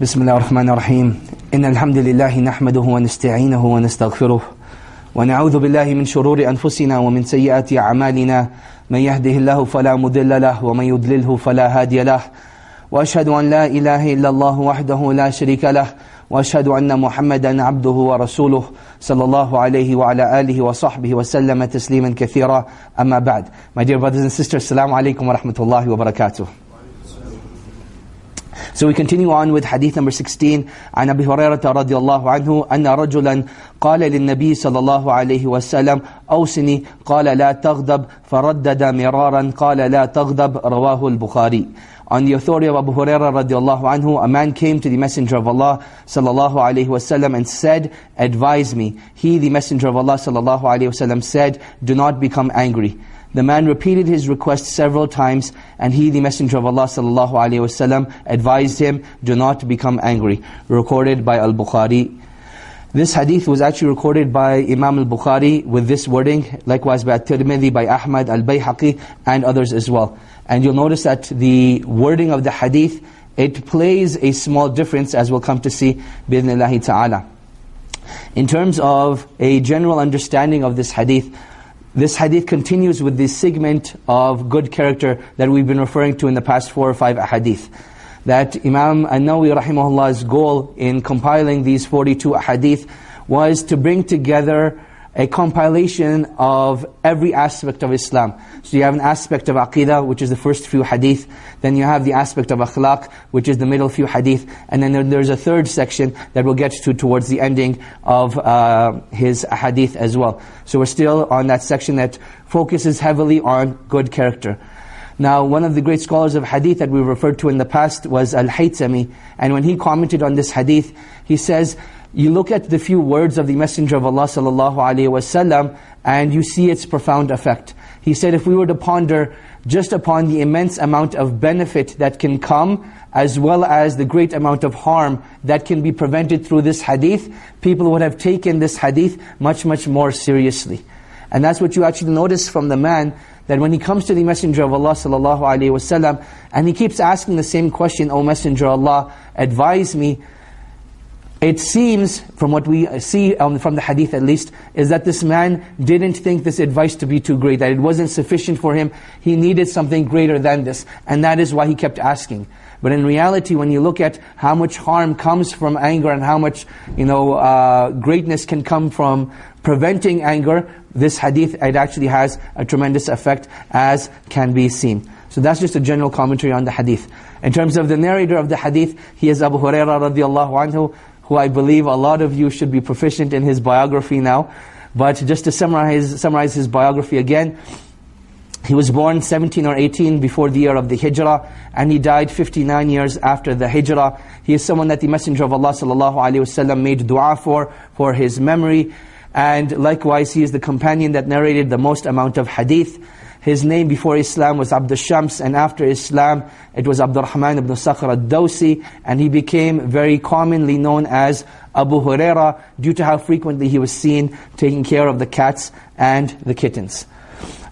بسم الله الرحمن الرحيم إن الحمد لله نحمده ونستعينه ونستغفره ونعوذ بالله من شرور أنفسنا ومن سيئات أعمالنا من يهده الله فلا مضل له ومن يضلله فلا هادي له وأشهد أن لا إله إلا الله وحده لا شريك له وأشهد أن محمدا عبده ورسوله صلى الله عليه وعلى آله وصحبه وسلم تسليما كثيرا أما بعد My dear brothers and sisters, السلام عليكم ورحمة الله وبركاته So we continue on with hadith number 16 عن أبي هريرة رضي الله عنه أن رجلا قال للنبي صلى الله عليه وسلم أوصني قال لا تغضب فردد مرارا قال لا تغضب رواه البخاري On the authority of Abu Hurairah radiallahu anhu, a man came to the Messenger of Allah sallallahu alayhi wasallam and said, Advise me. He, the Messenger of Allah sallallahu alayhi wasallam said, Do not become angry. The man repeated his request several times and he, the Messenger of Allah sallallahu alayhi wasallam, advised him, Do not become angry. Recorded by Al-Bukhari. This hadith was actually recorded by Imam al-Bukhari with this wording, likewise by At-Tirmidhi, by Ahmad, Al-Bayhaqi, and others as well. And you'll notice that the wording of the hadith, it plays a small difference as we'll come to see, ta'ala. In terms of a general understanding of this hadith, this hadith continues with this segment of good character that we've been referring to in the past four or five hadith. That Imam An-Nawawi rahimahullah's goal in compiling these 42 hadith was to bring together a compilation of every aspect of Islam. So you have an aspect of Aqidah, which is the first few hadith. Then you have the aspect of Akhlaq, which is the middle few hadith. And then there's a third section that we'll get to towards the ending of uh, his hadith as well. So we're still on that section that focuses heavily on good character. Now, one of the great scholars of hadith that we referred to in the past was Al-Haytami. And when he commented on this hadith, he says, you look at the few words of the Messenger of Allah sallallahu alaihi wasallam, and you see its profound effect. He said, if we were to ponder just upon the immense amount of benefit that can come, as well as the great amount of harm that can be prevented through this hadith, people would have taken this hadith much, much more seriously. And that's what you actually notice from the man, that when he comes to the Messenger of Allah sallallahu alaihi wasallam, and he keeps asking the same question, O Messenger of Allah, advise me, it seems, from what we see um, from the hadith at least, is that this man didn't think this advice to be too great, that it wasn't sufficient for him. He needed something greater than this. And that is why he kept asking. But in reality, when you look at how much harm comes from anger and how much you know uh, greatness can come from preventing anger, this hadith it actually has a tremendous effect as can be seen. So that's just a general commentary on the hadith. In terms of the narrator of the hadith, he is Abu Hurairah radiallahu anhu, who I believe a lot of you should be proficient in his biography now. But just to summarize, summarize his biography again, he was born 17 or 18 before the year of the Hijrah, and he died 59 years after the Hijrah. He is someone that the Messenger of Allah wasallam made dua for, for his memory. And likewise, he is the companion that narrated the most amount of hadith. His name before Islam was Abdul Shams, and after Islam, it was Abdurrahman ibn Sakhr al-Dawsi, and he became very commonly known as Abu Huraira due to how frequently he was seen taking care of the cats and the kittens.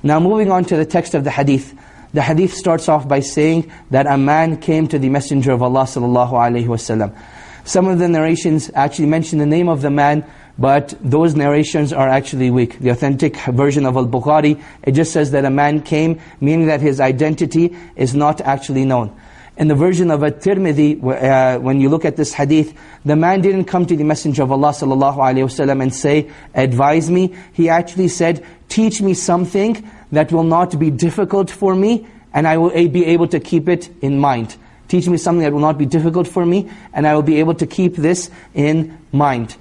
Now moving on to the text of the hadith. The hadith starts off by saying that a man came to the Messenger of Allah sallallahu alaihi wasallam. Some of the narrations actually mention the name of the man, but those narrations are actually weak. The authentic version of Al-Bukhari, it just says that a man came, meaning that his identity is not actually known. In the version of At-Tirmidhi, uh, when you look at this hadith, the man didn't come to the Messenger of Allah sallallahu and say, advise me. He actually said, teach me something that will not be difficult for me, and I will be able to keep it in mind. Teach me something that will not be difficult for me, and I will be able to keep this in mind.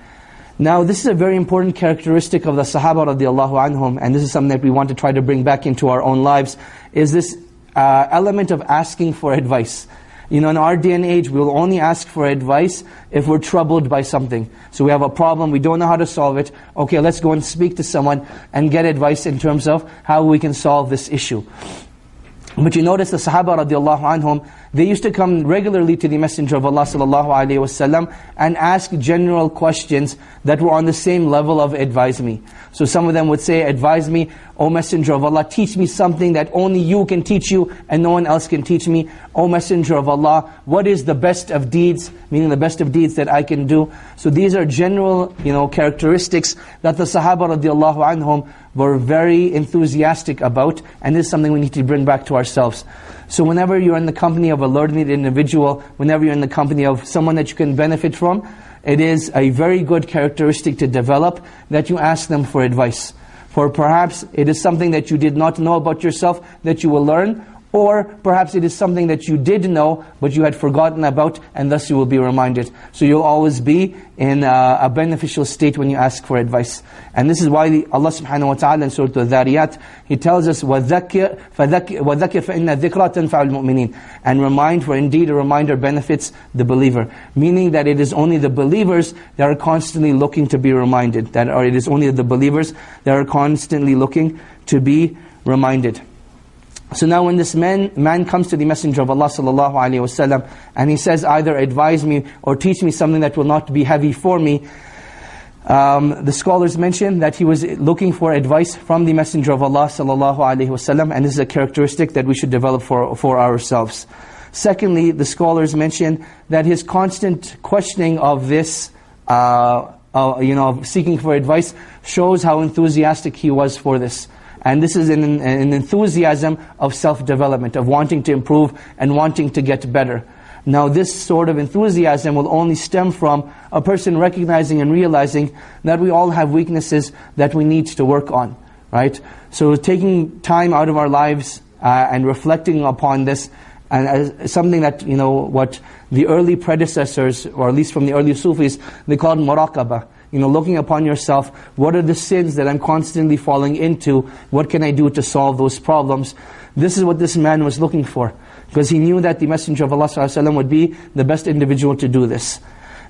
Now, this is a very important characteristic of the Sahaba radiallahu anhum, and this is something that we want to try to bring back into our own lives, is this uh, element of asking for advice. You know, in our day and age, we will only ask for advice if we're troubled by something. So we have a problem, we don't know how to solve it. Okay, let's go and speak to someone and get advice in terms of how we can solve this issue. But you notice the Sahaba radiallahu anhum, they used to come regularly to the Messenger of Allah sallallahu alaihi wasallam and ask general questions that were on the same level of advise me. So some of them would say, advise me, O Messenger of Allah, teach me something that only you can teach you and no one else can teach me. O Messenger of Allah, what is the best of deeds, meaning the best of deeds that I can do? So these are general, you know, characteristics that the Sahaba radiallahu anhum were very enthusiastic about, and this is something we need to bring back to ourselves. So whenever you're in the company of a learned individual, whenever you're in the company of someone that you can benefit from, it is a very good characteristic to develop that you ask them for advice. For perhaps it is something that you did not know about yourself that you will learn, or perhaps it is something that you did know, but you had forgotten about, and thus you will be reminded. So you'll always be in a, a beneficial state when you ask for advice. And this is why the, Allah subhanahu wa ta'ala in Surah Al-Dhariyat, He tells us, وَذَكِّرْ فَذَكِّرْ فَإِنَّ الذِّكْرَى تَنْفَعُ الْمُؤْمِنِينَ And remind, for indeed a reminder benefits the believer. Meaning that it is only the believers that are constantly looking to be reminded. That, or it is only the believers that are constantly looking to be reminded. So now when this man, man comes to the Messenger of Allah sallallahu alaihi wasallam and he says either advise me or teach me something that will not be heavy for me, um, the scholars mention that he was looking for advice from the Messenger of Allah sallallahu alaihi wasallam and this is a characteristic that we should develop for, for ourselves. Secondly, the scholars mention that his constant questioning of this, uh, uh, you know, seeking for advice shows how enthusiastic he was for this. And this is an, an enthusiasm of self-development, of wanting to improve and wanting to get better. Now this sort of enthusiasm will only stem from a person recognizing and realizing that we all have weaknesses that we need to work on. Right? So taking time out of our lives uh, and reflecting upon this, and as something that, you know, what the early predecessors, or at least from the early Sufis, they called muraqabah you know, looking upon yourself, what are the sins that I'm constantly falling into? What can I do to solve those problems? This is what this man was looking for. Because he knew that the Messenger of Allah ﷺ would be the best individual to do this.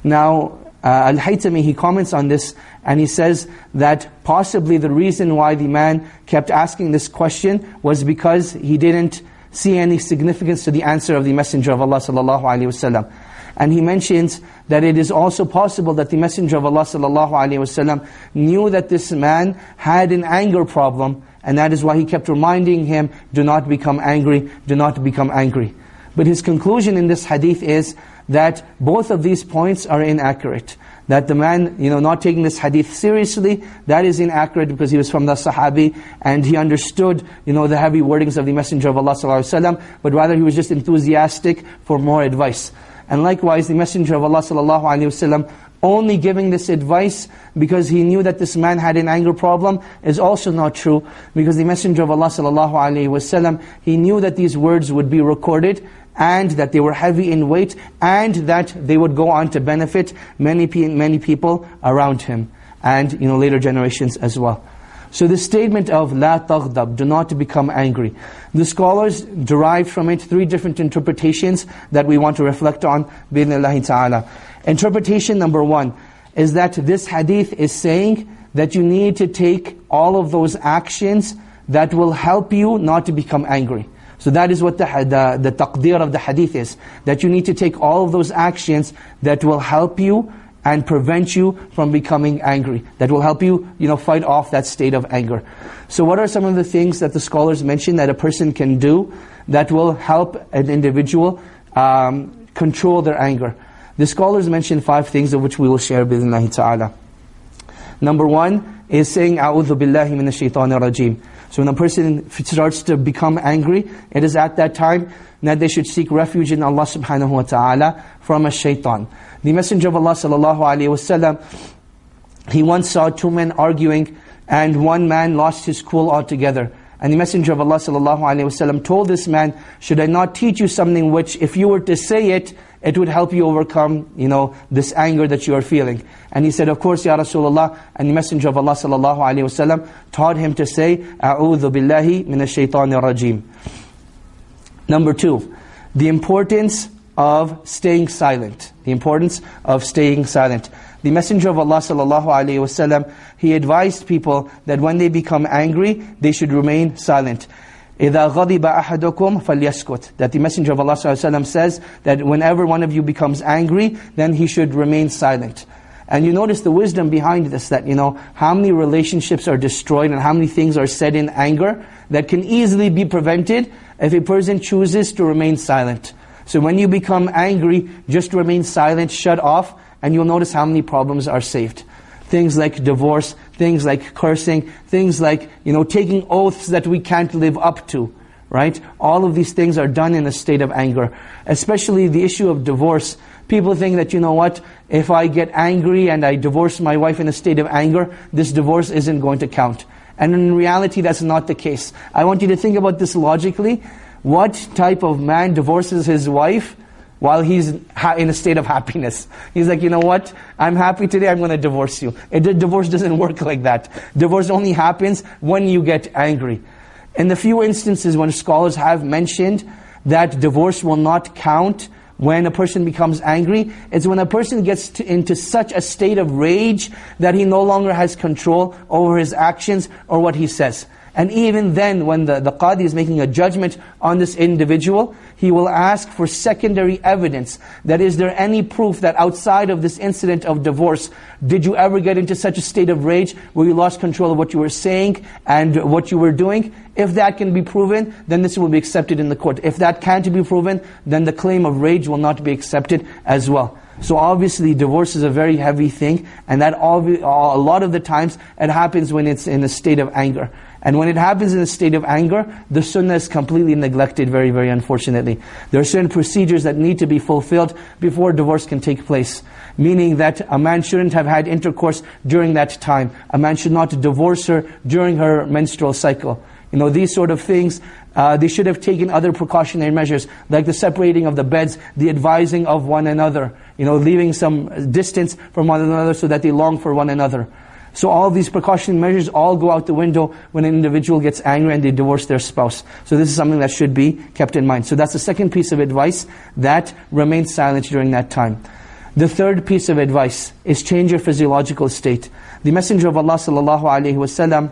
Now, uh, Al-Haytami, he comments on this and he says that possibly the reason why the man kept asking this question was because he didn't see any significance to the answer of the Messenger of Allah ﷺ. And he mentions that it is also possible that the Messenger of Allah ﷺ knew that this man had an anger problem, and that is why he kept reminding him, do not become angry, do not become angry. But his conclusion in this hadith is that both of these points are inaccurate. That the man, you know, not taking this hadith seriously, that is inaccurate because he was from the Sahabi and he understood, you know, the heavy wordings of the Messenger of Allah ﷺ, but rather he was just enthusiastic for more advice. And likewise, the Messenger of Allah sallallahu only giving this advice because he knew that this man had an anger problem is also not true. Because the Messenger of Allah sallallahu he knew that these words would be recorded and that they were heavy in weight and that they would go on to benefit many many people around him and you know later generations as well. So the statement of la taghdab, do not become angry. The scholars derived from it three different interpretations that we want to reflect on, bi'idhnillahi ta'ala. Interpretation number one is that this hadith is saying that you need to take all of those actions that will help you not to become angry. So that is what the, the, the taqdeer of the hadith is. That you need to take all of those actions that will help you and prevent you from becoming angry. That will help you, you know, fight off that state of anger. So what are some of the things that the scholars mention that a person can do that will help an individual um, control their anger? The scholars mention five things of which we will share with Allah ta'ala. Number one is saying, أعوذ بالله من الشيطان الرجيم. So when a person starts to become angry, it is at that time that they should seek refuge in Allah subhanahu wa ta'ala from a shaitan. The Messenger of Allah sallallahu alaihi wasallam, he once saw two men arguing, and one man lost his cool altogether. And the Messenger of Allah sallallahu alaihi wasallam told this man, "Should I not teach you something which, if you were to say it, it would help you overcome, you know, this anger that you are feeling?" And he said, "Of course, Ya Rasulullah." And the Messenger of Allah sallallahu alaihi wasallam taught him to say, "A'udhu billahi minash shaitanir rajim." Number two, the importance of staying silent. The importance of staying silent. The Messenger of Allah sallallahu alaihi wasallam, he advised people that when they become angry, they should remain silent. إِذَا غَضِبَ أَحَدُكُمْ فَلْيَسْكُتْ That the Messenger of Allah ﷺ says that whenever one of you becomes angry, then he should remain silent. And you notice the wisdom behind this, that, you know, how many relationships are destroyed and how many things are said in anger that can easily be prevented if a person chooses to remain silent. So when you become angry, just remain silent, shut off, and you'll notice how many problems are saved. Things like divorce, things like cursing, things like, you know, taking oaths that we can't live up to, right? All of these things are done in a state of anger. Especially the issue of divorce. People think that, you know what, if I get angry and I divorce my wife in a state of anger, this divorce isn't going to count. And in reality, that's not the case. I want you to think about this logically. What type of man divorces his wife while he's in a state of happiness? He's like, you know what? I'm happy today, I'm going to divorce you. It, divorce doesn't work like that. Divorce only happens when you get angry. In the few instances when scholars have mentioned that divorce will not count when a person becomes angry, it's when a person gets to, into such a state of rage that he no longer has control over his actions or what he says. And even then, when the, the qadi is making a judgment on this individual, he will ask for secondary evidence. That is there any proof that outside of this incident of divorce, did you ever get into such a state of rage where you lost control of what you were saying and what you were doing? If that can be proven, then this will be accepted in the court. If that can't be proven, then the claim of rage will not be accepted as well. So obviously divorce is a very heavy thing and that a lot of the times it happens when it's in a state of anger. And when it happens in a state of anger, the sunnah is completely neglected very, very unfortunately. There are certain procedures that need to be fulfilled before divorce can take place. Meaning that a man shouldn't have had intercourse during that time. A man should not divorce her during her menstrual cycle. You know, these sort of things, uh, they should have taken other precautionary measures, like the separating of the beds, the advising of one another, you know, leaving some distance from one another so that they long for one another. So all these precautionary measures all go out the window when an individual gets angry and they divorce their spouse. So this is something that should be kept in mind. So that's the second piece of advice, that remain silent during that time. The third piece of advice is change your physiological state. The Messenger of Allah sallallahu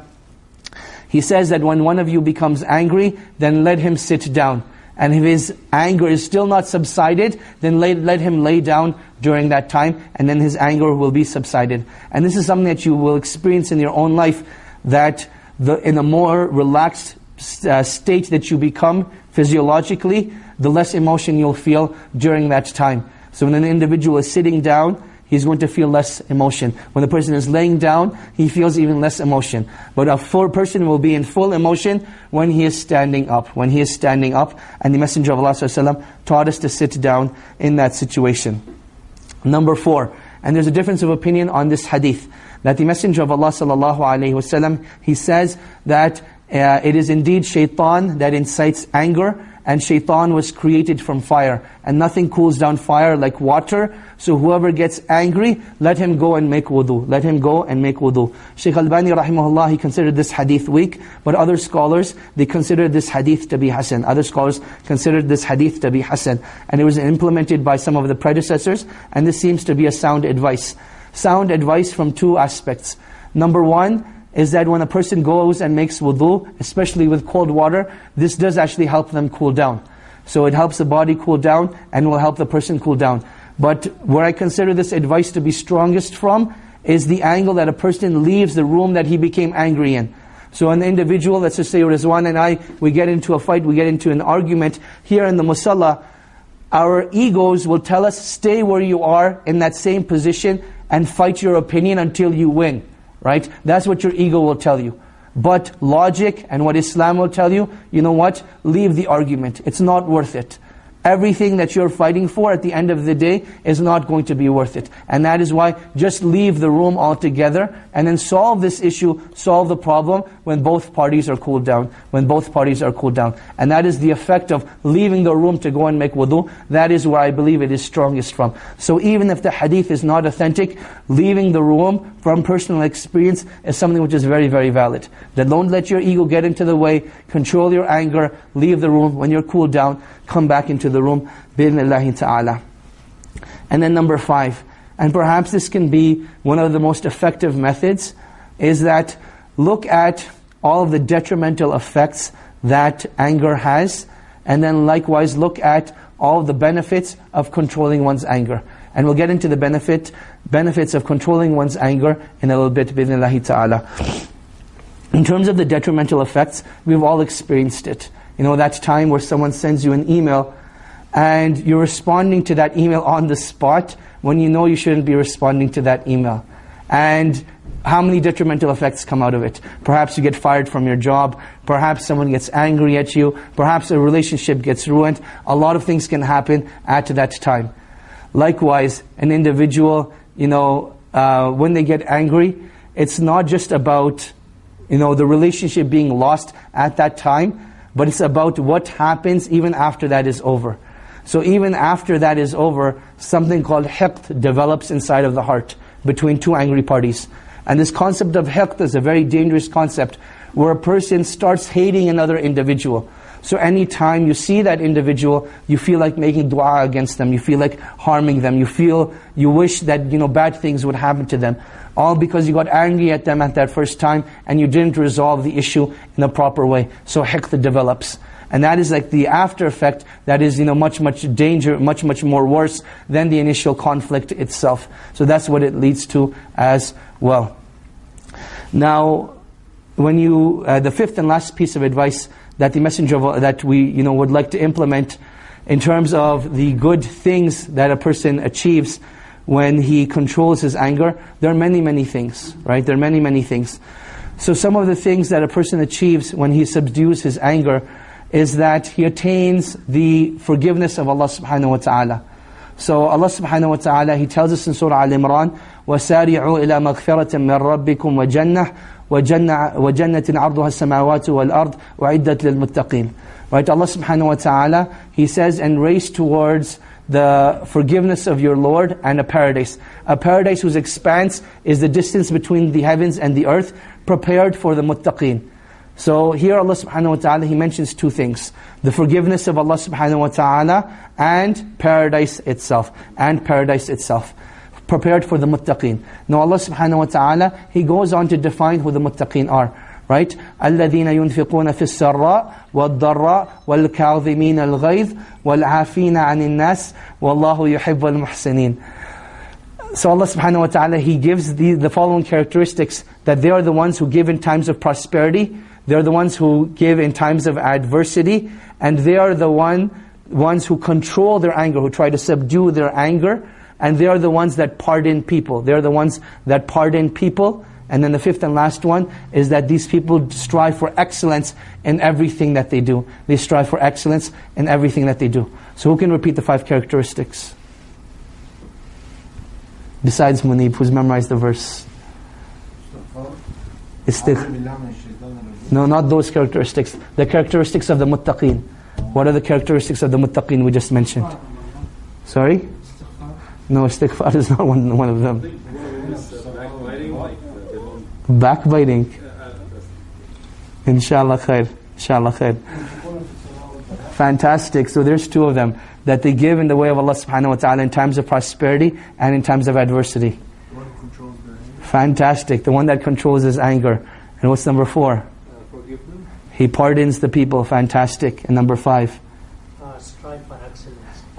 he says that when one of you becomes angry, then let him sit down. And if his anger is still not subsided, then let, let him lay down during that time, and then his anger will be subsided. And this is something that you will experience in your own life, that the, in a more relaxed uh, state that you become physiologically, the less emotion you'll feel during that time. So when an individual is sitting down, he's going to feel less emotion. When the person is laying down, he feels even less emotion. But a full person will be in full emotion when he is standing up. When he is standing up, and the Messenger of Allah ﷺ taught us to sit down in that situation. Number four, and there's a difference of opinion on this hadith, that the Messenger of Allah ﷺ, he says that uh, it is indeed shaitan that incites anger, and shaitan was created from fire. And nothing cools down fire like water. So whoever gets angry, let him go and make wudu. Let him go and make wudu. Shaykh Albani rahimahullah, he considered this hadith weak, but other scholars, they considered this hadith to be hasan. Other scholars considered this hadith to be hasan. And it was implemented by some of the predecessors, and this seems to be a sound advice. Sound advice from two aspects. Number one, is that when a person goes and makes wudu, especially with cold water, this does actually help them cool down. So it helps the body cool down and will help the person cool down. But where I consider this advice to be strongest from is the angle that a person leaves the room that he became angry in. So an individual, let's just say Rizwan and I, we get into a fight, we get into an argument. Here in the musalla, our egos will tell us, stay where you are in that same position and fight your opinion until you win right? That's what your ego will tell you. But logic and what Islam will tell you, you know what? Leave the argument. It's not worth it. Everything that you're fighting for at the end of the day is not going to be worth it. And that is why just leave the room altogether and then solve this issue, solve the problem when both parties are cooled down. When both parties are cooled down. And that is the effect of leaving the room to go and make wudu. That is where I believe it is strongest from. So even if the hadith is not authentic, leaving the room from personal experience is something which is very, very valid. That don't let your ego get into the way, control your anger, leave the room when you're cooled down, come back into the room, bi'idhnillahi ta'ala. And then number five, and perhaps this can be one of the most effective methods, is that look at all of the detrimental effects that anger has, and then likewise look at all the benefits of controlling one's anger. And we'll get into the benefit benefits of controlling one's anger in a little bit, bi'idhnillahi ta'ala. In terms of the detrimental effects, we've all experienced it. You know, that time where someone sends you an email and you're responding to that email on the spot when you know you shouldn't be responding to that email. And how many detrimental effects come out of it? Perhaps you get fired from your job. Perhaps someone gets angry at you. Perhaps a relationship gets ruined. A lot of things can happen at that time. Likewise, an individual, you know, uh, when they get angry, it's not just about, you know, the relationship being lost at that time, but it's about what happens even after that is over. So even after that is over, something called hiqd develops inside of the heart between two angry parties. And this concept of hiqd is a very dangerous concept where a person starts hating another individual. So anytime you see that individual, you feel like making dua against them, you feel like harming them, you feel, you wish that, you know, bad things would happen to them. All because you got angry at them at that first time and you didn't resolve the issue in a proper way. So hiqd develops. And that is like the after effect that is, you know, much, much danger, much, much more worse than the initial conflict itself. So that's what it leads to as well. Now, when you, uh, the fifth and last piece of advice that the messenger of, that we you know would like to implement in terms of the good things that a person achieves when he controls his anger there are many many things right there are many many things so some of the things that a person achieves when he subdues his anger is that he attains the forgiveness of Allah subhanahu wa ta'ala so Allah subhanahu wa ta'ala he tells us in surah al-imran وَسَارِعُوا إِلَى مَغْفِرَةٍ مِّن رَبِّكُمْ وَجَنَّةٍ وَجَنَّةٍ عَرْضُهَا السَّمَاوَاتُ وَالْأَرْضُ وَعِدَّةٍ لِلْمُتَّقِينَ Right, Allah subhanahu wa ta'ala, He says, and race towards the forgiveness of your Lord and a paradise. A paradise whose expanse is the distance between the heavens and the earth, prepared for the muttaqeen. So here Allah subhanahu wa ta'ala, He mentions two things. The forgiveness of Allah subhanahu wa ta'ala and paradise itself. And paradise itself prepared for the muttaqeen. Now Allah subhanahu wa ta'ala, He goes on to define who the muttaqeen are. Right? الَّذِينَ يُنْفِقُونَ فِي السَّرَّاءِ وَالضَّرَّاءِ وَالْكَاظِمِينَ الْغَيْظِ وَالْعَافِينَ عَنِ النَّاسِ وَاللَّهُ يُحِبُّ الْمُحْسِنِينَ So Allah subhanahu wa ta'ala, He gives the, the following characteristics, that they are the ones who give in times of prosperity, they are the ones who give in times of adversity, and they are the one, ones who control their anger, who try to subdue their anger, and they are the ones that pardon people. They are the ones that pardon people. And then the fifth and last one is that these people strive for excellence in everything that they do. They strive for excellence in everything that they do. So who can repeat the five characteristics? Besides Munib, who's memorized the verse? Istigh. No, not those characteristics. The characteristics of the muttaqeen. What are the characteristics of the muttaqeen we just mentioned? Sorry? No, istighfar is not one, one of them. Backbiting. Inshallah khair. Inshallah khair. Fantastic. So there's two of them. That they give in the way of Allah subhanahu wa ta'ala in times of prosperity and in times of adversity. Fantastic. The one that controls his anger. And what's number four? He pardons the people. Fantastic. And number five?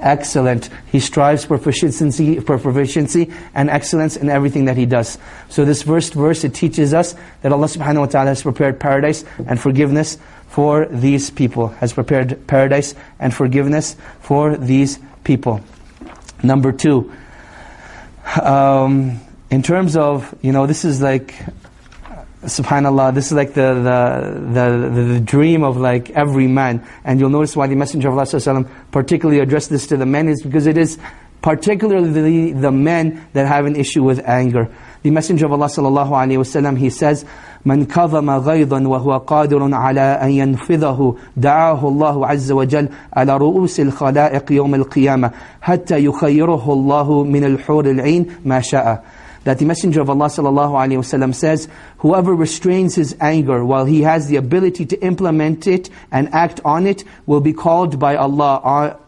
Excellent. He strives for proficiency, for proficiency and excellence in everything that he does. So this first verse, it teaches us that Allah subhanahu wa ta'ala has prepared paradise and forgiveness for these people. Has prepared paradise and forgiveness for these people. Number two, um, in terms of, you know, this is like subhanallah this is like the, the, the, the, dream of like every man and you'll notice why the messenger of allah particularly addressed this to the men is because it is particularly the men that have an issue with anger the messenger of allah sallallahu alaihi wasallam he says من كظم غيظا وهو قادر على أن ينفذه دعاه الله عز وجل على رؤوس الخلائق يوم القيامة حتى يخيره الله من الحور العين ما شاء that the Messenger of Allah sallallahu says, whoever restrains his anger while he has the ability to implement it and act on it will be called by Allah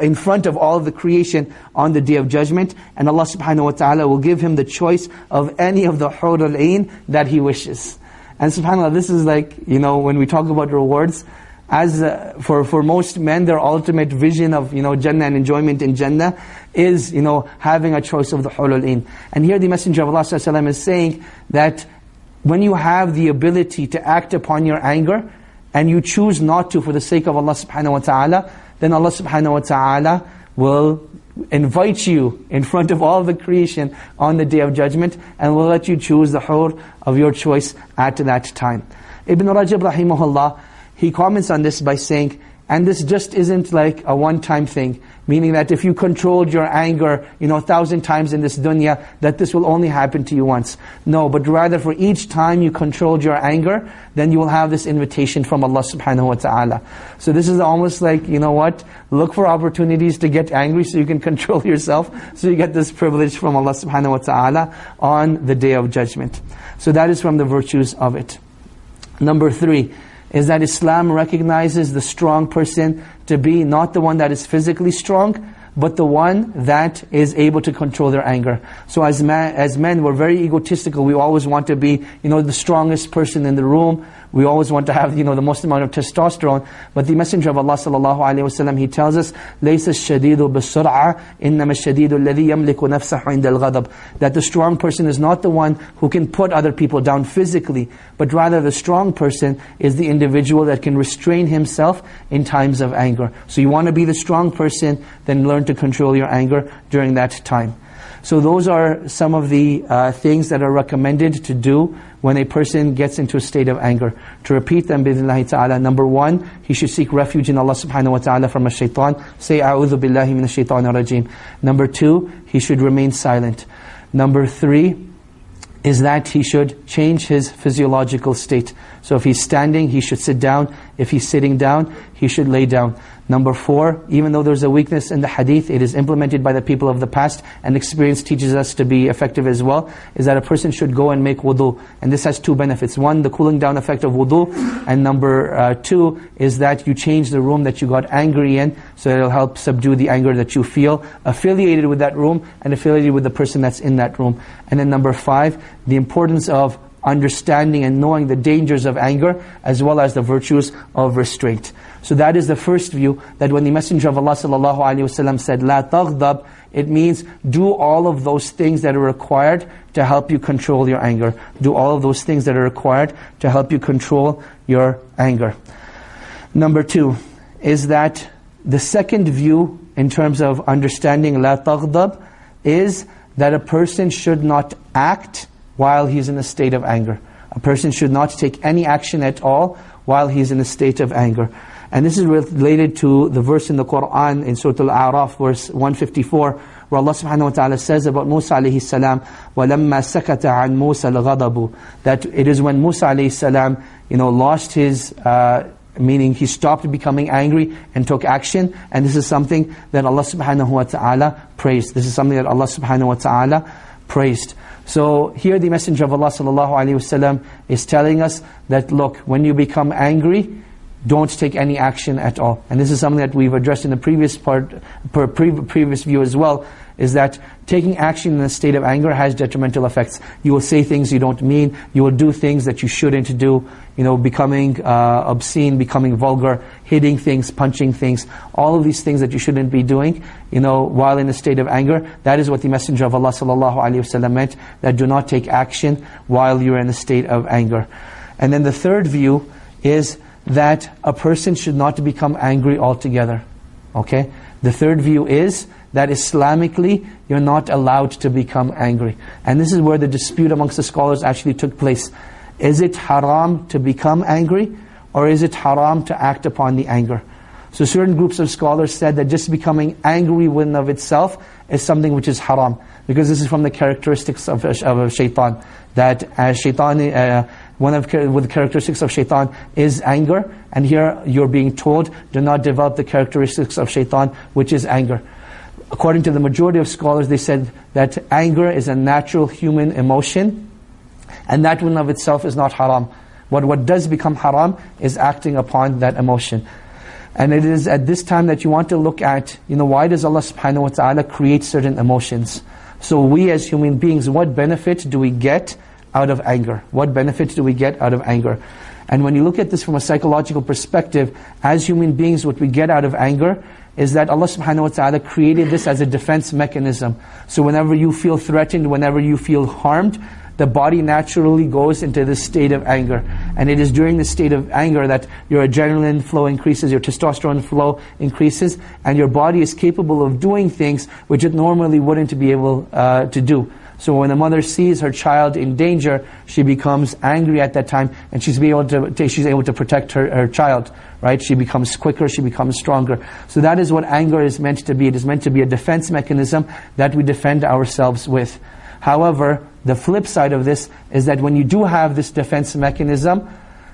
in front of all of the creation on the Day of Judgment. And Allah subhanahu wa ta'ala will give him the choice of any of the hur al-ain that he wishes. And subhanAllah, this is like, you know, when we talk about rewards, as uh, for, for most men, their ultimate vision of, you know, Jannah and enjoyment in Jannah is, you know, having a choice of the hur al-ain. And here the Messenger of Allah is saying that when you have the ability to act upon your anger, and you choose not to for the sake of Allah subhanahu wa ta'ala, then Allah subhanahu wa ta'ala will invite you in front of all the creation on the day of judgment and will let you choose the hur of your choice at that time. Ibn Rajab rahimahullah, he comments on this by saying, and this just isn't like a one-time thing. Meaning that if you controlled your anger, you know, a thousand times in this dunya, that this will only happen to you once. No, but rather for each time you controlled your anger, then you will have this invitation from Allah subhanahu wa ta'ala. So this is almost like, you know what, look for opportunities to get angry so you can control yourself, so you get this privilege from Allah subhanahu wa ta'ala on the day of judgment. So that is from the virtues of it. Number three, is that Islam recognizes the strong person to be not the one that is physically strong, but the one that is able to control their anger. So as, man, as men, we're very egotistical. We always want to be, you know, the strongest person in the room. We always want to have, you know, the most amount of testosterone. But the Messenger of Allah sallallahu alaihi wasallam, he tells us, لَيْسَ الشَّدِيدُ بِالسُّرْعَةِ إِنَّمَا الشَّدِيدُ الَّذِي يَمْلِكُ نَفْسَهُ عِنْدَ الْغَضَبِ That the strong person is not the one who can put other people down physically, but rather the strong person is the individual that can restrain himself in times of anger. So you want to be the strong person, then learn to control your anger during that time. So those are some of the uh, things that are recommended to do when a person gets into a state of anger. To repeat them, bi'idhnillahi ta'ala, number one, he should seek refuge in Allah subhanahu wa ta'ala from a shaitan. Say, a'udhu billahi min shaitan rajim. Number two, he should remain silent. Number three, is that he should change his physiological state. So if he's standing, he should sit down. If he's sitting down, he should lay down. Number four, even though there's a weakness in the hadith, it is implemented by the people of the past, and experience teaches us to be effective as well, is that a person should go and make wudu. And this has two benefits. One, the cooling down effect of wudu, and number uh, two is that you change the room that you got angry in, so it'll help subdue the anger that you feel, affiliated with that room, and affiliated with the person that's in that room. And then number five, the importance of understanding and knowing the dangers of anger as well as the virtues of restraint. So that is the first view that when the Messenger of Allah ﷺ said, La taghdab, it means do all of those things that are required to help you control your anger. Do all of those things that are required to help you control your anger. Number two is that the second view in terms of understanding La taghdab is that a person should not act while he's in a state of anger. A person should not take any action at all while he's in a state of anger. And this is related to the verse in the Qur'an in Surah Al-A'raf, verse 154, where Allah subhanahu wa ta'ala says about Musa alayhi salam, وَلَمَّا سَكَتَ عَنْ مُوسَى الْغَضَبُ That it is when Musa alayhi salam, you know, lost his... Uh, meaning he stopped becoming angry and took action and this is something that Allah subhanahu wa ta'ala praised this is something that Allah subhanahu wa ta'ala praised so here the Messenger of Allah sallallahu is telling us that look, when you become angry, don't take any action at all. And this is something that we've addressed in the previous part, per previous view as well, is that taking action in a state of anger has detrimental effects. You will say things you don't mean, you will do things that you shouldn't do, you know, becoming uh, obscene, becoming vulgar, hitting things, punching things, all of these things that you shouldn't be doing, you know, while in a state of anger. That is what the Messenger of Allah sallallahu meant, that do not take action while you're in a state of anger. And then the third view is that a person should not become angry altogether. Okay? The third view is that Islamically, you're not allowed to become angry. And this is where the dispute amongst the scholars actually took place. Is it haram to become angry? Or is it haram to act upon the anger? So certain groups of scholars said that just becoming angry within of itself is something which is haram. Because this is from the characteristics of, of shaitan. That as shaitan, uh, one of the characteristics of shaitan is anger. And here you're being told, do not develop the characteristics of shaitan, which is anger. According to the majority of scholars, they said that anger is a natural human emotion, and that one of itself is not haram. What, what does become haram is acting upon that emotion. And it is at this time that you want to look at, you know, why does Allah subhanahu wa ta'ala create certain emotions? So we as human beings, what benefit do we get out of anger? What benefits do we get out of anger? And when you look at this from a psychological perspective, as human beings, what we get out of anger is that Allah subhanahu wa ta'ala created this as a defense mechanism. So whenever you feel threatened, whenever you feel harmed, the body naturally goes into this state of anger. And it is during this state of anger that your adrenaline flow increases, your testosterone flow increases, and your body is capable of doing things which it normally wouldn't be able uh, to do. So when a mother sees her child in danger, she becomes angry at that time, and she's able to she's able to protect her, her child. Right? She becomes quicker. She becomes stronger. So that is what anger is meant to be. It is meant to be a defense mechanism that we defend ourselves with. However, the flip side of this is that when you do have this defense mechanism,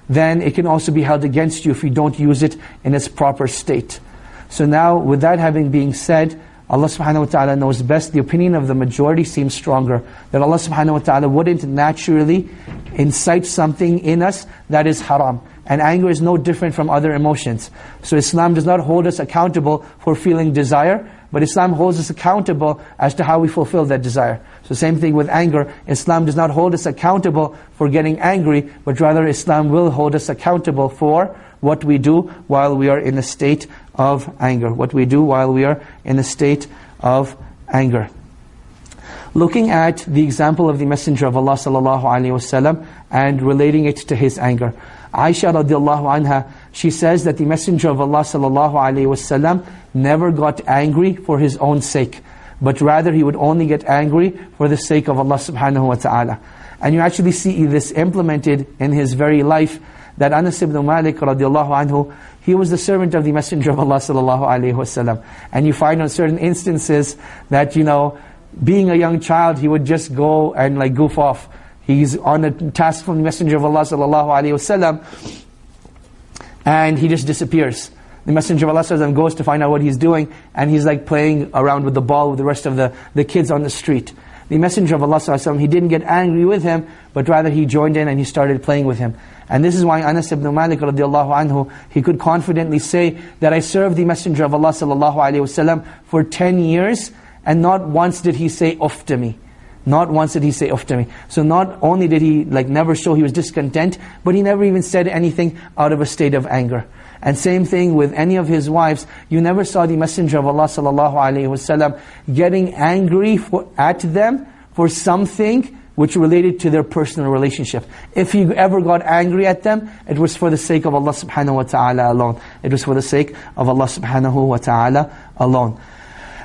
then it can also be held against you if you don't use it in its proper state. So now, with that having been said, Allah subhanahu wa ta'ala knows best. The opinion of the majority seems stronger. That Allah subhanahu wa ta'ala wouldn't naturally incite something in us that is haram. And anger is no different from other emotions. So Islam does not hold us accountable for feeling desire, but Islam holds us accountable as to how we fulfill that desire. So same thing with anger. Islam does not hold us accountable for getting angry, but rather Islam will hold us accountable for what we do while we are in a state of anger. What we do while we are in a state of anger. Looking at the example of the Messenger of Allah sallallahu alaihi wasallam and relating it to his anger. Aisha radiallahu anha, she says that the Messenger of Allah sallallahu alaihi wasallam never got angry for his own sake, but rather he would only get angry for the sake of Allah subhanahu wa ta'ala. And you actually see this implemented in his very life that Anas ibn Malik radiallahu anhu, he was the servant of the Messenger of Allah sallallahu alaihi wasallam. And you find on certain instances that, you know, being a young child, he would just go and like goof off. He's on a task from the Messenger of Allah sallallahu alaihi wasallam, and he just disappears. The Messenger of Allah goes to find out what he's doing, and he's like playing around with the ball with the rest of the, the kids on the street. The Messenger of Allah he didn't get angry with him, but rather he joined in and he started playing with him. And this is why Anas ibn Malik radiallahu anhu, he could confidently say that I served the Messenger of Allah sallallahu alayhi wasallam for 10 years, and not once did he say off to me. Not once did he say off to me. So not only did he like never show he was discontent, but he never even said anything out of a state of anger. And same thing with any of his wives. You never saw the Messenger of Allah sallallahu alaihi wasallam getting angry for, at them for something which related to their personal relationship. If he ever got angry at them, it was for the sake of Allah subhanahu wa ta'ala alone. It was for the sake of Allah subhanahu wa ta'ala alone.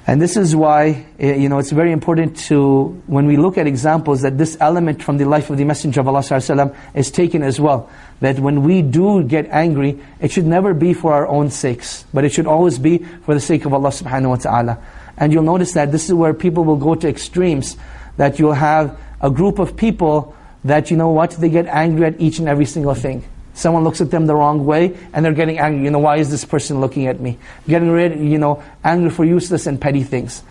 And this is why, eh, you know, it's very important to, when we look at examples, that this element from the life of the Messenger of Allah is taken as well. That when we do get angry, it should never be for our own sakes, but it should always be for the sake of Allah subhanahu wa ta'ala. And you'll notice that this is where people will go to extremes, that you'll have a group of people that, you know what, they get angry at each and every single thing. Someone looks at them the wrong way, and they're getting angry. You know, why is this person looking at me? Getting rid, you know, angry for useless and petty things.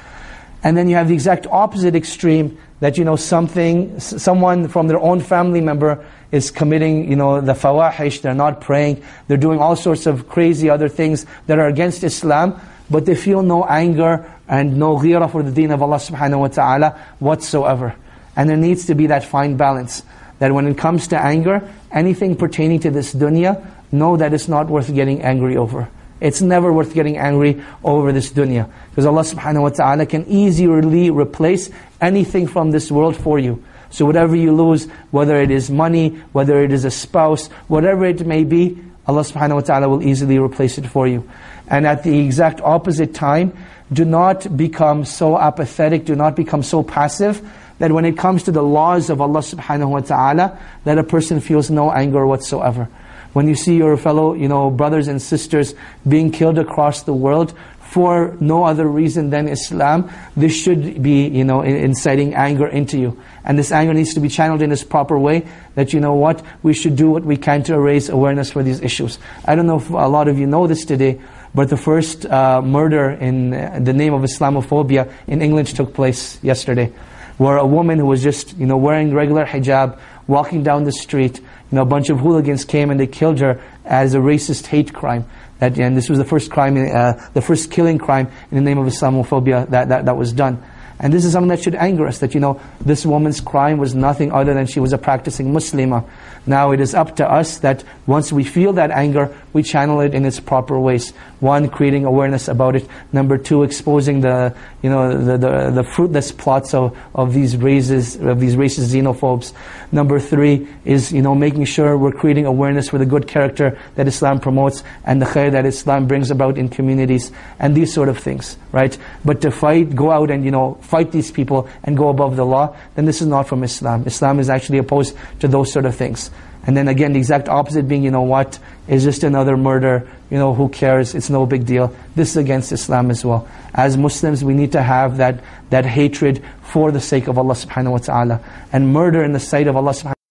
And then you have the exact opposite extreme, that, you know, something, someone from their own family member is committing, you know, the fawahish, they're not praying, they're doing all sorts of crazy other things that are against Islam, but they feel no anger and no ghira for the deen of Allah subhanahu wa ta'ala whatsoever. And there needs to be that fine balance. That when it comes to anger, anything pertaining to this dunya, know that it's not worth getting angry over. It's never worth getting angry over this dunya. Because Allah subhanahu wa ta'ala can easily replace anything from this world for you. So whatever you lose, whether it is money, whether it is a spouse, whatever it may be, Allah subhanahu wa ta'ala will easily replace it for you. And at the exact opposite time, do not become so apathetic, do not become so passive that when it comes to the laws of Allah subhanahu wa ta'ala, that a person feels no anger whatsoever. When you see your fellow, you know, brothers and sisters being killed across the world for no other reason than Islam, this should be, you know, inciting anger into you. And this anger needs to be channeled in this proper way, that you know what, we should do what we can to raise awareness for these issues. I don't know if a lot of you know this today, but the first uh, murder in the name of Islamophobia in England took place yesterday where a woman who was just, you know, wearing regular hijab, walking down the street, you know, a bunch of hooligans came and they killed her as a racist hate crime. That, and this was the first crime, uh, the first killing crime in the name of Islamophobia that, that, that was done. And this is something that should anger us, that, you know, this woman's crime was nothing other than she was a practicing Muslimah. Now it is up to us that once we feel that anger, we channel it in its proper ways. One, creating awareness about it. Number two, exposing the, you know, the, the, the fruitless plots of, of these races, of these racist xenophobes. Number three is, you know, making sure we're creating awareness for the good character that Islam promotes and the khair that Islam brings about in communities and these sort of things, right? But to fight, go out and, you know, fight these people and go above the law, then this is not from Islam. Islam is actually opposed to those sort of things. And then again, the exact opposite being, you know what, is just another murder, you know, who cares, it's no big deal. This is against Islam as well. As Muslims, we need to have that, that hatred for the sake of Allah subhanahu wa ta'ala. And murder in the sight of Allah subhanahu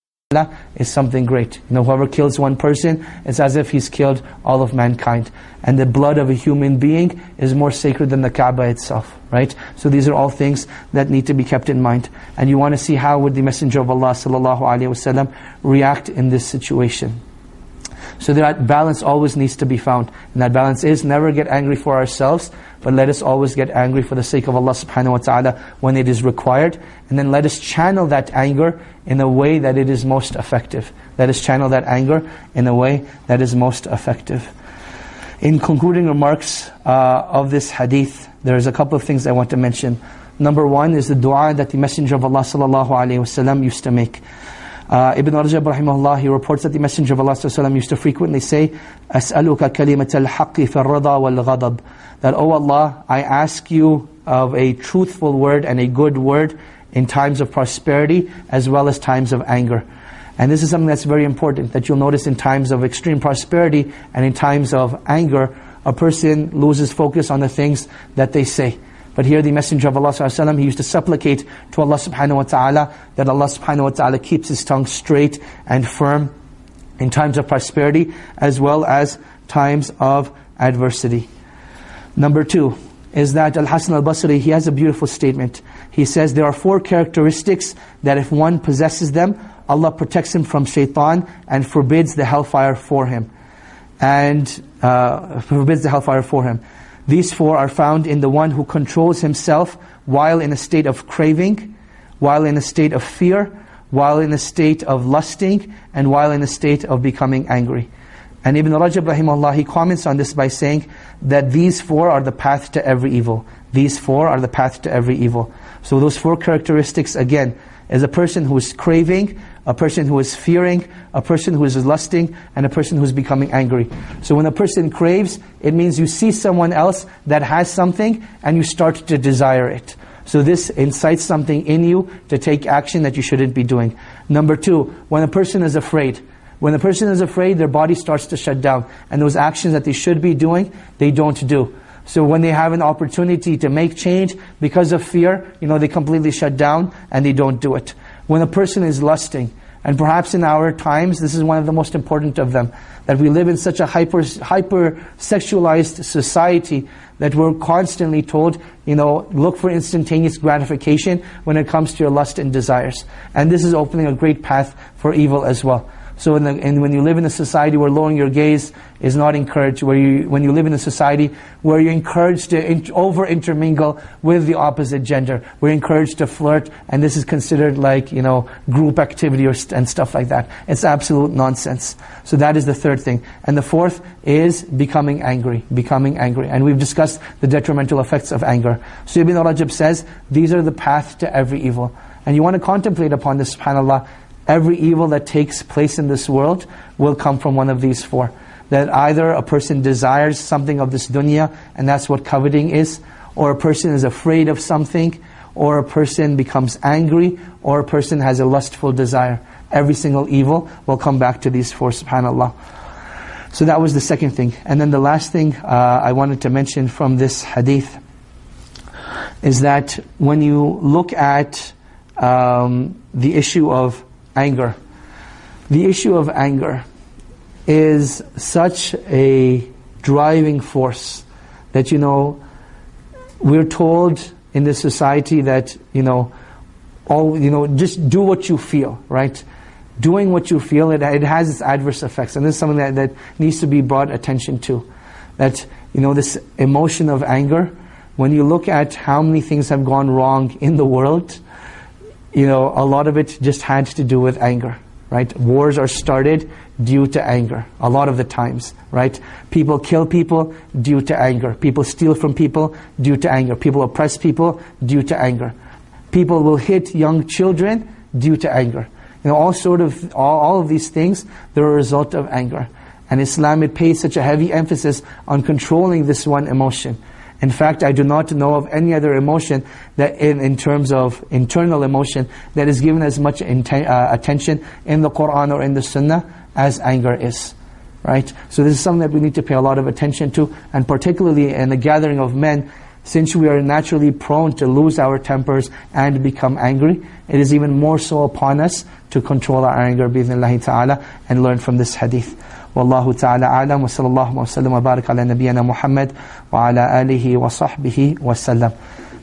is something great. You know, whoever kills one person, it's as if he's killed all of mankind. And the blood of a human being is more sacred than the Kaaba itself, right? So these are all things that need to be kept in mind. And you want to see how would the Messenger of Allah sallallahu alaihi wasallam react in this situation. So that balance always needs to be found. And that balance is never get angry for ourselves, but let us always get angry for the sake of Allah subhanahu wa ta'ala when it is required. And then let us channel that anger in a way that it is most effective. Let us channel that anger in a way that is most effective. In concluding remarks uh, of this hadith, there's a couple of things I want to mention. Number one is the dua that the Messenger of Allah sallallahu alaihi wasallam used to make. Uh, Ibn Rajab rahimahullah, he reports that the Messenger of Allah sallallahu used to frequently say, أَسْأَلُكَ كَلِمَةَ الْحَقِّ فِي الرَّضَى وَالْغَضَبِ That, oh Allah, I ask you of a truthful word and a good word in times of prosperity as well as times of anger. And this is something that's very important, that you'll notice in times of extreme prosperity and in times of anger, a person loses focus on the things that they say. But here the Messenger of Allah ﷺ, he used to supplicate to Allah subhanahu wa ta'ala that Allah subhanahu wa ta'ala keeps his tongue straight and firm in times of prosperity as well as times of adversity. Number two is that Al-Hasan al-Basri, he has a beautiful statement. He says, there are four characteristics that if one possesses them, Allah protects him from shaitan and forbids the hellfire for him. And uh, forbids the hellfire for him. These four are found in the one who controls himself while in a state of craving, while in a state of fear, while in a state of lusting, and while in a state of becoming angry. And Ibn Rajab rahimahullah, he comments on this by saying that these four are the path to every evil. These four are the path to every evil. So those four characteristics, again, is a person who is craving, a person who is fearing, a person who is lusting, and a person who is becoming angry. So when a person craves, it means you see someone else that has something and you start to desire it. So this incites something in you to take action that you shouldn't be doing. Number two, when a person is afraid, when a person is afraid, their body starts to shut down. And those actions that they should be doing, they don't do. So when they have an opportunity to make change because of fear, you know, they completely shut down and they don't do it when a person is lusting. And perhaps in our times, this is one of the most important of them. That we live in such a hyper, hyper sexualized society that we're constantly told, you know, look for instantaneous gratification when it comes to your lust and desires. And this is opening a great path for evil as well. So the, and when you live in a society where lowering your gaze is not encouraged, where you, when you live in a society where you're encouraged to in, over intermingle with the opposite gender, we're encouraged to flirt, and this is considered like, you know, group activity or st and stuff like that. It's absolute nonsense. So that is the third thing. And the fourth is becoming angry, becoming angry. And we've discussed the detrimental effects of anger. So Ibn Rajab says, these are the path to every evil. And you want to contemplate upon this, subhanAllah, every evil that takes place in this world will come from one of these four. That either a person desires something of this dunya, and that's what coveting is, or a person is afraid of something, or a person becomes angry, or a person has a lustful desire. Every single evil will come back to these four, subhanAllah. So that was the second thing. And then the last thing uh, I wanted to mention from this hadith is that when you look at um, the issue of anger. The issue of anger is such a driving force that, you know, we're told in this society that, you know, all, you know, just do what you feel, right? Doing what you feel, it, it has its adverse effects. And this is something that, that needs to be brought attention to. That, you know, this emotion of anger, when you look at how many things have gone wrong in the world, you know, a lot of it just had to do with anger, right? Wars are started due to anger, a lot of the times, right? People kill people due to anger. People steal from people due to anger. People oppress people due to anger. People will hit young children due to anger. You know, all sort of, all, all of these things, they're a result of anger. And Islam, it pays such a heavy emphasis on controlling this one emotion. In fact, I do not know of any other emotion that in, in terms of internal emotion that is given as much uh, attention in the Quran or in the Sunnah as anger is. Right? So this is something that we need to pay a lot of attention to, and particularly in the gathering of men, since we are naturally prone to lose our tempers and become angry, it is even more so upon us to control our anger, bi'idhnillahi ta'ala, and learn from this hadith. والله تعالى أعلم وصلى الله وسلم وبارك على نبينا محمد وعلى آله وصحبه وسلم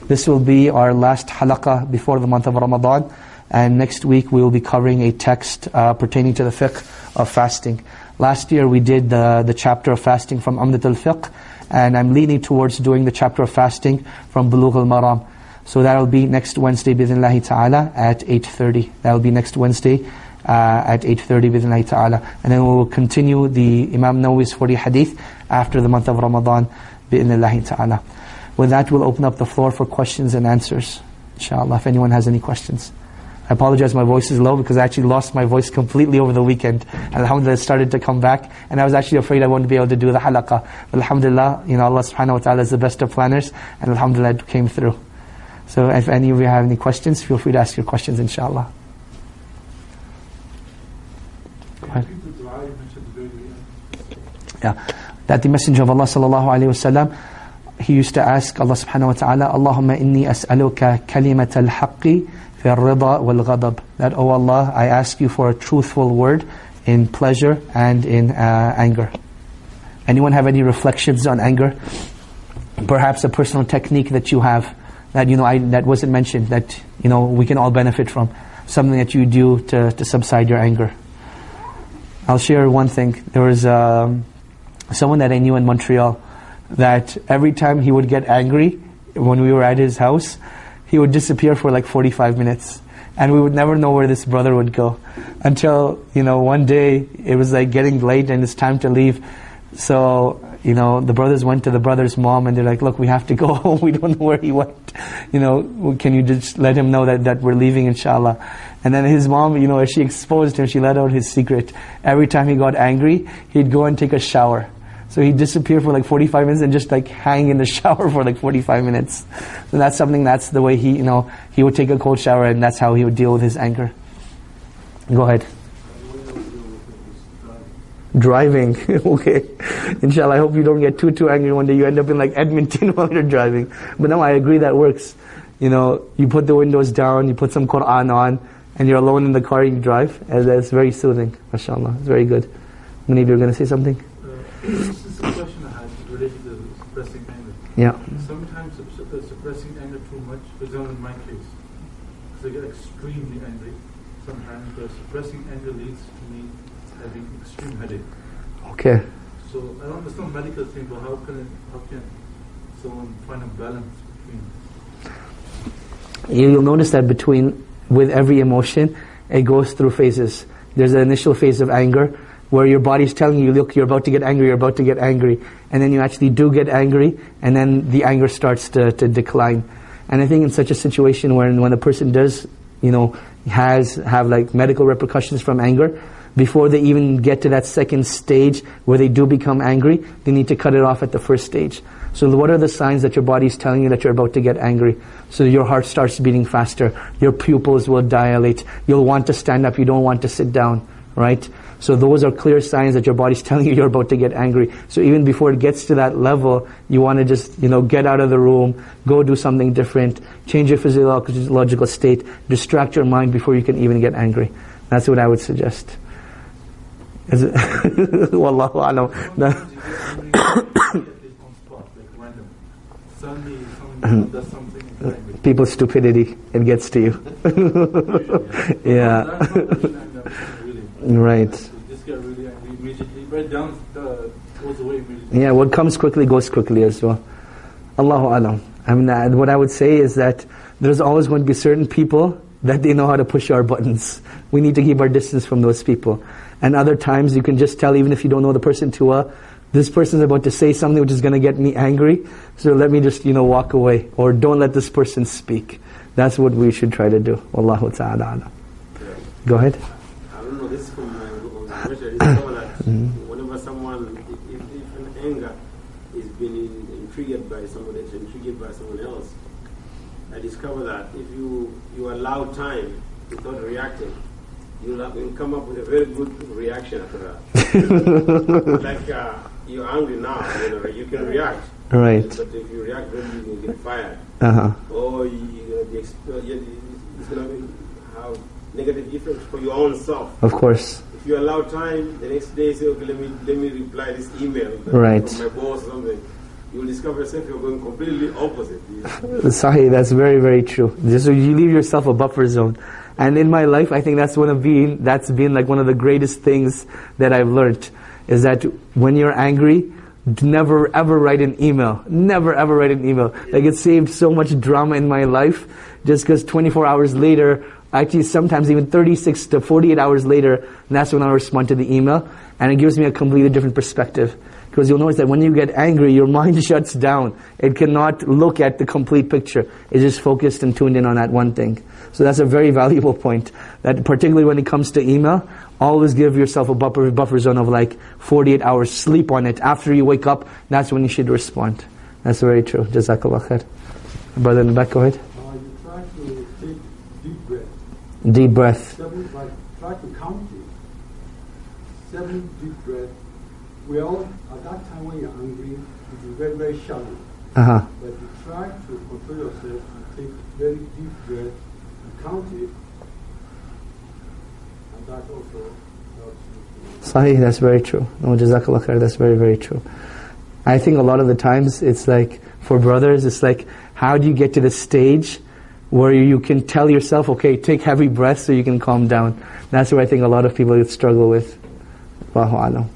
This will be our last halaqah before the month of Ramadan. And next week we will be covering a text uh, pertaining to the fiqh of fasting. Last year we did the, the chapter of fasting from Umdat al-Fiqh. And I'm leaning towards doing the chapter of fasting from Bulugh al-Maram. So that will be next Wednesday, bismillahi ta'ala, at 8.30. That will be next Wednesday. Uh, at 8.30 with bi'idhnillahi ta'ala. And then we will continue the Imam Nawawi's 40 hadith after the month of Ramadan bi'idhnillahi ta'ala. With that, we'll open up the floor for questions and answers. Inshallah, if anyone has any questions. I apologize, my voice is low because I actually lost my voice completely over the weekend. Alhamdulillah, it started to come back. And I was actually afraid I wouldn't be able to do the halaqah. But alhamdulillah, you know, Allah subhanahu wa ta'ala is the best of planners. And alhamdulillah, it came through. So if any of you have any questions, feel free to ask your questions, inshallah. Yeah, that the Messenger of Allah sallallahu alaihi wasallam he used to ask Allah subhanahu wa ta'ala, Allahumma inni as'aluka kalimat al-haqqi fi rida wal ghadab. That, oh Allah, I ask you for a truthful word in pleasure and in uh, anger. Anyone have any reflections on anger? Perhaps a personal technique that you have that you know I, that wasn't mentioned that you know we can all benefit from. Something that you do to, to subside your anger. I'll share one thing. There was um, someone that I knew in Montreal that every time he would get angry when we were at his house, he would disappear for like 45 minutes. And we would never know where this brother would go. Until, you know, one day it was like getting late and it's time to leave. So, you know, the brothers went to the brother's mom and they're like, look, we have to go home. we don't know where he went. You know, can you just let him know that, that we're leaving, inshallah? And then his mom, you know, as she exposed him, she let out his secret. Every time he got angry, he'd go and take a shower. So he'd disappear for like 45 minutes and just like hang in the shower for like 45 minutes. So that's something, that's the way he, you know, he would take a cold shower and that's how he would deal with his anger. Go ahead. Driving, okay. Inshallah, I hope you don't get too, too angry one day. You end up in like Edmonton while you're driving. But no, I agree that works. You know, you put the windows down, you put some Quran on, and you're alone in the car, you drive, and that's very soothing, mashallah. It's very good. Many of you are going to say something? This is a question I had related to suppressing anger. Yeah. Sometimes supp- suppressing anger too much, for example, in my case, because I get extremely angry, sometimes the suppressing anger leads to me having extreme headache. Okay. So I don't, a medical thing, but how can it, how can someone find a balance between? You'll notice that between, with every emotion, it goes through phases. There's an initial phase of anger, where your body's telling you, look, you're about to get angry, you're about to get angry. And then you actually do get angry, and then the anger starts to, to decline. And I think in such a situation where when a person does, you know, has, have like medical repercussions from anger, before they even get to that second stage where they do become angry, they need to cut it off at the first stage. So what are the signs that your body is telling you that you're about to get angry? So your heart starts beating faster, your pupils will dilate, you'll want to stand up, you don't want to sit down, right? So those are clear signs that your body's telling you you're about to get angry. So even before it gets to that level, you want to just, you know, get out of the room, go do something different, change your physiological state, distract your mind before you can even get angry. That's what I would suggest. Is it? Wallahu alam. No. Sometimes you get angry at it on spot, like random. Suddenly someone does something and you're angry. People's stupidity, it gets to you. yeah. Right. Get really angry immediately, right down, goes away immediately. Yeah, what comes quickly goes quickly as well. Allahu alam. I mean, uh, what I would say is that there's always going to be certain people that they know how to push our buttons. We need to keep our distance from those people. And other times you can just tell, even if you don't know the person too well, this person's about to say something which is going to get me angry, so let me just, you know, walk away. Or don't let this person speak. That's what we should try to do. Wallahu ta'ala. Go ahead. I don't know, this is from my observation. It's so that whenever someone, if, if, an anger is being in, intrigued by somebody, is intrigued by someone else, I discover that if you, you allow time without reacting, you'll, have, you'll come up with a very good reaction after that. like uh, you're angry now, you know, you can react. Right. But if you react, then you will get fired. Uh-huh. Or you're going to be exp- yeah, it's going to have negative effects for your own self. Of course. You allow time, the next day say, okay, let me let me reply this email Right. from my boss or something. You will discover yourself you're going completely opposite. Sahih, that's very, very true. Just so you leave yourself a buffer zone. And in my life, I think that's one of being, that's been like one of the greatest things that I've learned, is that when you're angry, never ever write an email. Never ever write an email. Like it saved so much drama in my life, just because 24 hours later, actually sometimes even 36 to 48 hours later, and that's when I respond to the email, and it gives me a completely different perspective. Because you'll notice that when you get angry, your mind shuts down. It cannot look at the complete picture. It's just focused and tuned in on that one thing. So that's a very valuable point. That particularly when it comes to email, always give yourself a buffer, buffer zone of like 48 hours. Sleep on it. After you wake up, that's when you should respond. That's very true. Jazakallah khair. Brother in the back, go ahead. Uh, you try to take deep breath. Deep breath. Seven, like, try to count it. Seven deep breath. Well, at that time when you're angry, is very, very shallow. Uh-huh. But you try to control yourself and take very deep breath and count it. And that also helps you Sahih, that's very true. No, Jazakallah khair, that's very, very true. I think a lot of the times it's like, for brothers, it's like, how do you get to the stage where you can tell yourself, okay, take heavy breaths so you can calm down. That's where I think a lot of people struggle with. Allahu alam.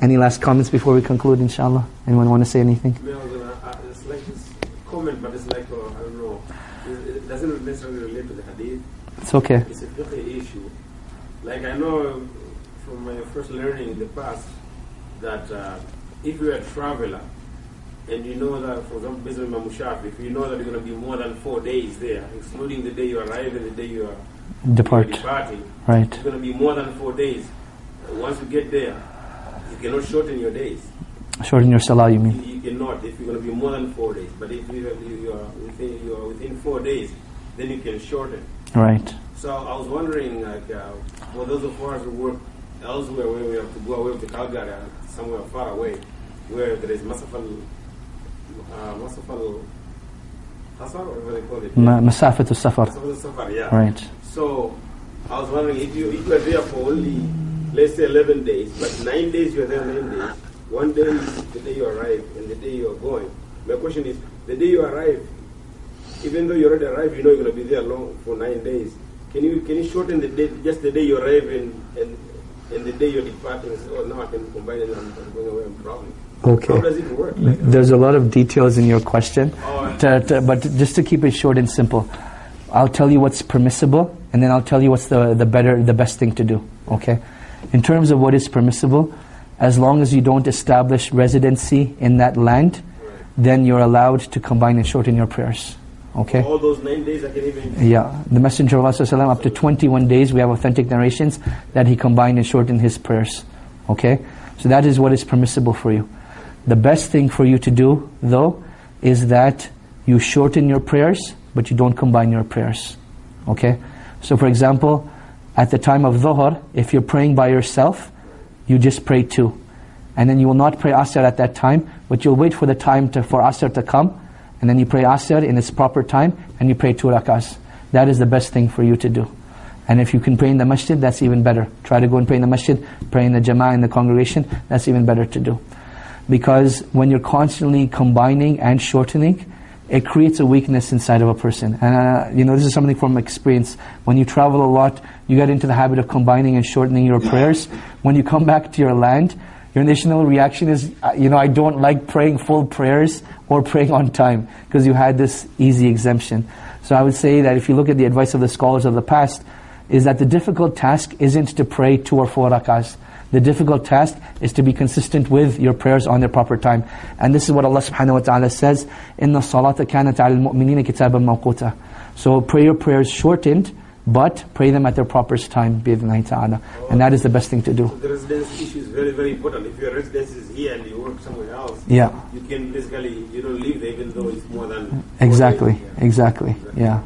Any last comments before we conclude, inshallah? Anyone want to say anything? It's like this comment, but it's like, uh, I don't know, it, it doesn't necessarily relate to the hadith. It's okay. It's a fiqh issue. Like I know from my first learning in the past that uh, if you're a traveler and you know that, for example, based on Imam Shafi, if you know that you're going to be more than four days there, excluding the day you arrive and the day you are Depart. departing, Right. it's going to be more than four days. Uh, Once you get there, you cannot shorten your days. Shorten your salah, you mean? you cannot if you're going to be more than four days. But if you, you, are within you are within four days, then you can shorten. Right. So I was wondering, like, uh, for those of us who work elsewhere, where we have to go away to Calgary, and somewhere far away, where there is Masafal, uh, Uh, Masafal Hasar, or whatever they call it. Ma- Masafat safar. Masafal Safar, yeah. Right. So I was wondering if you if you are there for only let's say eleven days, but nine days you are there nine days. One day is the day you arrive and the day you are going. My question is the day you arrive, even though you already arrived, you know you're gonna be there long for nine days. Can you can you shorten the day just the day you arrive and and, and the day you're departing? So oh, now I can combine it. I'm, I'm going away. I'm traveling. Okay. How does it work? There's a lot of details in your question, Oh. to, to, but just to keep it short and simple, I'll tell you what's permissible, and then I'll tell you what's the, the better, the best thing to do. Okay, in terms of what is permissible, as long as you don't establish residency in that land, then you're allowed to combine and shorten your prayers. Okay. all those nine days, I can even. Yeah, the Messenger of Allah sallallahu alaihi wasallam, up to 21 days, we have authentic narrations that he combined and shortened his prayers. Okay? So that is what is permissible for you. The best thing for you to do, though, is that you shorten your prayers, but you don't combine your prayers. Okay? So for example, at the time of Dhuhr, if you're praying by yourself, you just pray two. And then you will not pray Asr at that time, but you'll wait for the time to, for Asr to come, and then you pray Asr in its proper time, and you pray two rakas. That is the best thing for you to do. And if you can pray in the masjid, that's even better. Try to go and pray in the masjid, pray in the jama'ah, in the congregation, that's even better to do. Because when you're constantly combining and shortening, it creates a weakness inside of a person. And uh, you know, this is something from experience. When you travel a lot, you get into the habit of combining and shortening your prayers. When you come back to your land, Your initial reaction is, uh, you know, I don't like praying full prayers or praying on time because you had this easy exemption. So I would say that if you look at the advice of the scholars of the past, is that the difficult task isn't to pray two or four rakahs. The difficult task is to be consistent with your prayers on their proper time. And this is what Allah subhanahu wa ta'ala says, إِنَّ الصَّلَاةَ كَانَتْ عَلى الْمُؤْمِنِينَ كِتَابًا مَوْقُوتًا So pray your prayers shortened, but pray them at their proper time, بِإِذْنِ ta'ala. And that is the best thing to do. The residence issue is very, very important. If your residence is here and you work somewhere else, Yeah. you can basically, you don't live there even though it's more than four Exactly, days. Yeah. exactly, yeah.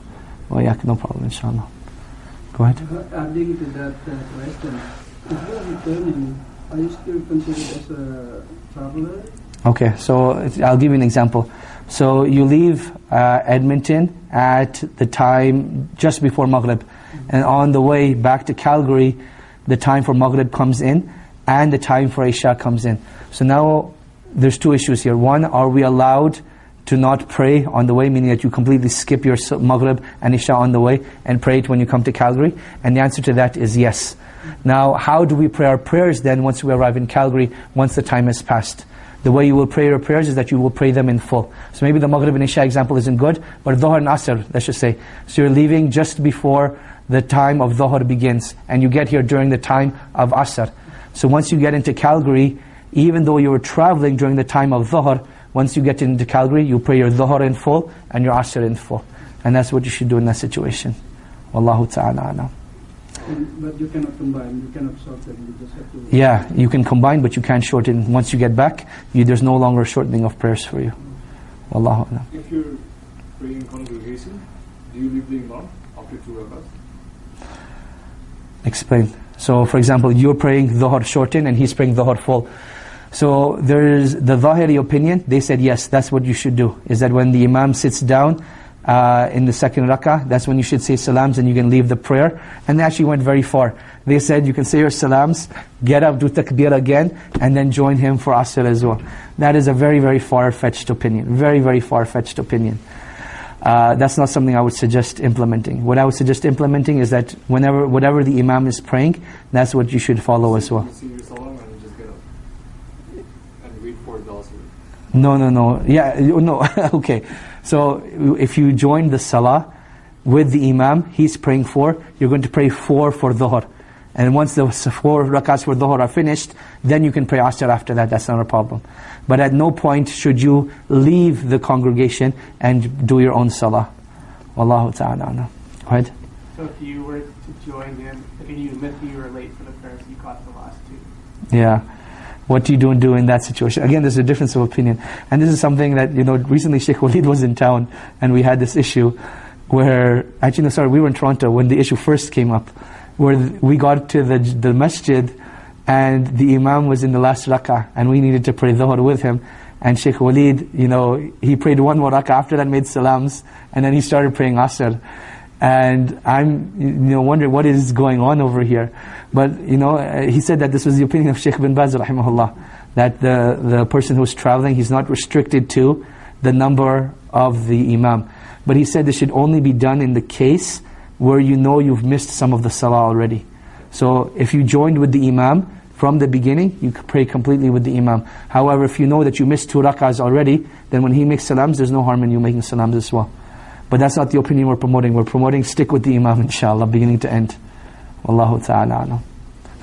Well, yeah, no problem, inshallah. Go ahead. Adding to that uh, question, Okay, so I'll give you an example. So you leave uh, Edmonton at the time just before Maghrib, and on the way back to Calgary, the time for Maghrib comes in, and the time for Isha comes in. So now there's two issues here. One, are we allowed to not pray on the way, meaning that you completely skip your Maghrib and Isha on the way and pray it when you come to Calgary? And the answer to that is yes. Now, how do we pray our prayers then once we arrive in Calgary, once the time has passed? The way you will pray your prayers is that you will pray them in full. So maybe the Maghrib and Isha example isn't good, but Dhuhr and Asr, let's just say. So you're leaving just before the time of Dhuhr begins, and you get here during the time of Asr. So once you get into Calgary, even though you were traveling during the time of Dhuhr, once you get into Calgary, you pray your Dhuhr in full and your Asr in full. And that's what you should do in that situation. Wallahu ta'ala alam. And, but you cannot combine, you cannot shorten, you just have to. Yeah, you can combine, but you can't shorten. Once you get back, you, there's no longer shortening of prayers for you. Wallahu alam. If you're praying in congregation, do you leave the imam after two rakats? Explain. So, for example, you're praying Dhuhr shorten and he's praying Dhuhr full. So, there's the Zahiri opinion, they said yes, that's what you should do. Is that when the Imam sits down uh, in the second rakah, that's when you should say salams and you can leave the prayer. And they actually went very far. They said you can say your salams, get up, do takbir again, and then join him for Asr as well. That is a very, very far-fetched opinion. Very, very far-fetched opinion. Uh, that's not something I would suggest implementing. What I would suggest implementing is that whenever, whatever the imam is praying, that's what you should follow as well. You see your salam and you just get up and wait for the asr. No, no, no. Yeah, no. okay. So if you join the salah with the imam, he's praying four, you're going to pray four for dhuhr. And once the four rakats for dhuhr are finished, then you can pray asr after that. That's not a problem. But at no point should you leave the congregation and do your own salah. Wallahu ta'ala. Go ahead. So if you were to join him, and you admit that you were late for the prayers, you caught the last two. Yeah. What do you do and do in that situation? Again, there's a difference of opinion. And this is something that, you know, recently Sheikh Walid was in town and we had this issue where, actually, no, sorry, we were in Toronto when the issue first came up, where we got to the, the masjid and the Imam was in the last rak'ah and we needed to pray Dhuhr with him. And Sheikh Walid, you know, he prayed one more rak'ah after that, made salams, and then he started praying Asr. And I'm, you know, wondering what is going on over here. But, you know, uh, he said that this was the opinion of Sheikh bin Baz, rahimahullah, that the, the person who's traveling, he's not restricted to the number of the imam. But he said this should only be done in the case where you know you've missed some of the salah already. So if you joined with the imam from the beginning, you pray completely with the imam. However, if you know that you missed two rakahs already, then when he makes salams, there's no harm in you making salams as well. But that's not the opinion we're promoting. We're promoting stick with the Imam, inshallah, beginning to end. Wallahu ta'ala alam.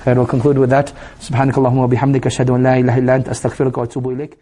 Khair, we'll conclude with that. Subhanakallahumma bihamdika ashhadu an la ilaha illa anta astaghfiruka wa atubu ilik.